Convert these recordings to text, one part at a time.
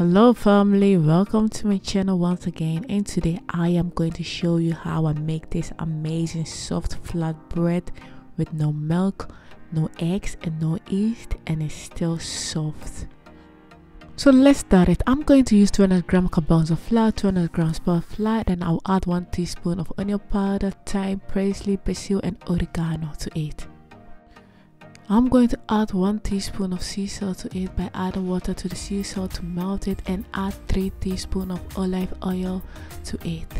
hello family. Welcome to my channel once again. And today i am going to show you how i make this amazing soft flat bread with no milk no eggs and no yeast and it's still soft. So let's start it. I'm going to use 200 gram garbanzo flour 200 grams of flour then i'll add one teaspoon of onion powder thyme parsley basil and oregano to it I'm going to add 1 teaspoon of sea salt to it by adding water to the sea salt to melt it and add 3 teaspoons of olive oil to it.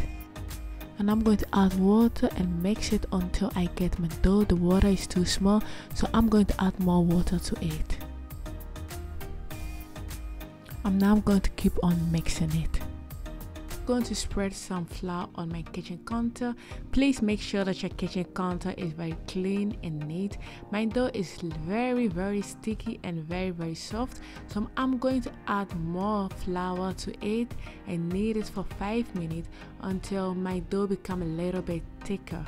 And I'm going to add water and mix it until I get my dough. The water is too small so I'm going to add more water to it. I'm now going to keep on mixing it going to spread some flour on my kitchen counter. Please make sure that your kitchen counter is very clean and neat. My dough is very very sticky and very very soft. So i'm going to add more flour to it and knead it for five minutes until my dough become a little bit thicker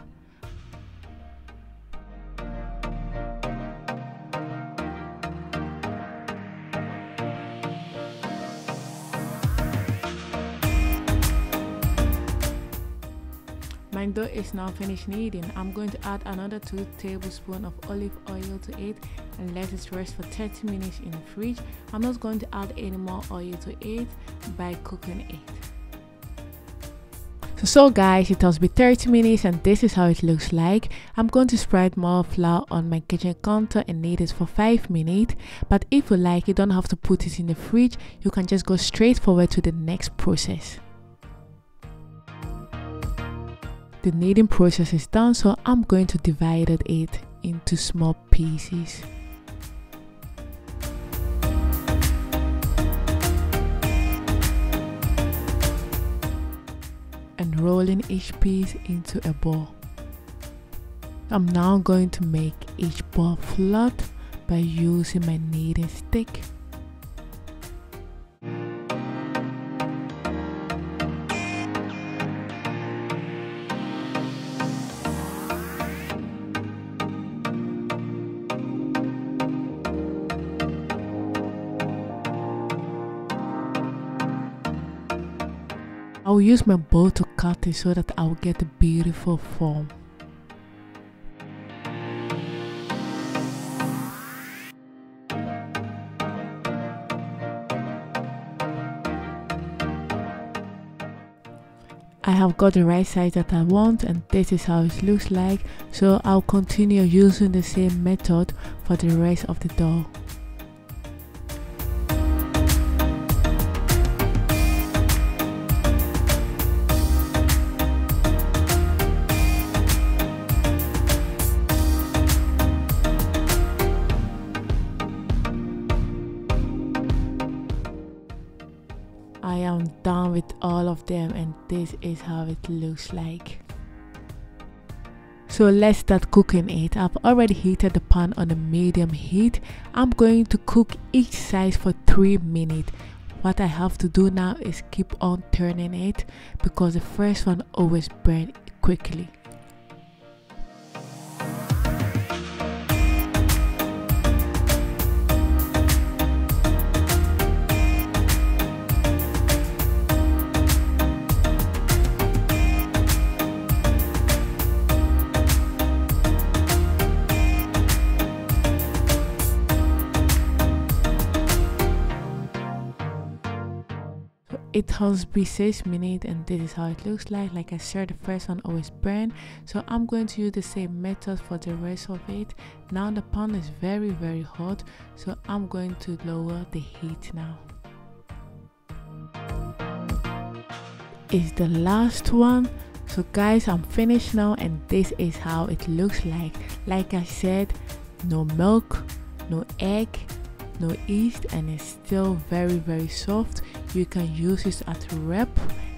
My dough is now finished kneading. I'm going to add another 2 tablespoons of olive oil to it and let it rest for 30 minutes in the fridge. I'm not going to add any more oil to it by cooking it. So, so guys, it has been 30 minutes and this is how it looks like. I'm going to spread more flour on my kitchen counter and knead it for 5 minutes. But if you like, you don't have to put it in the fridge. You can just go straight forward to the next process. The kneading process is done so I'm going to divide it into small pieces. And rolling each piece into a ball. I'm now going to make each ball flat by using my kneading stick I'll use my bowl to cut it so that I'll get a beautiful form. I have got the right size that I want and this is how it looks like so I'll continue using the same method for the rest of the dough. I am done with all of them and this is how it looks like. So let's start cooking it. I've already heated the pan on a medium heat. I'm going to cook each side for 3 minutes. What I have to do now is keep on turning it because the first one always burns quickly. It has been six minutes and this is how it looks like. Like i said the first one always burn. So i'm going to use the same method for the rest of it. Now the pan is very very hot. So i'm going to lower the heat now. Is the last one. So guys i'm finished now and this is how it looks like. Like i said no milk no egg no yeast and it's still very very soft you can use it as wrap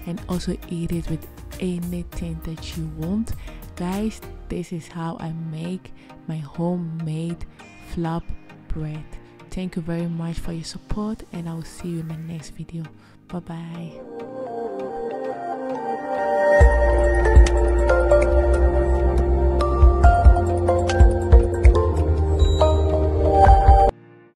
and also eat it with anything that you want. Guys this is how i make my homemade flat bread. Thank you very much for your support and i will see you in the next video. Bye bye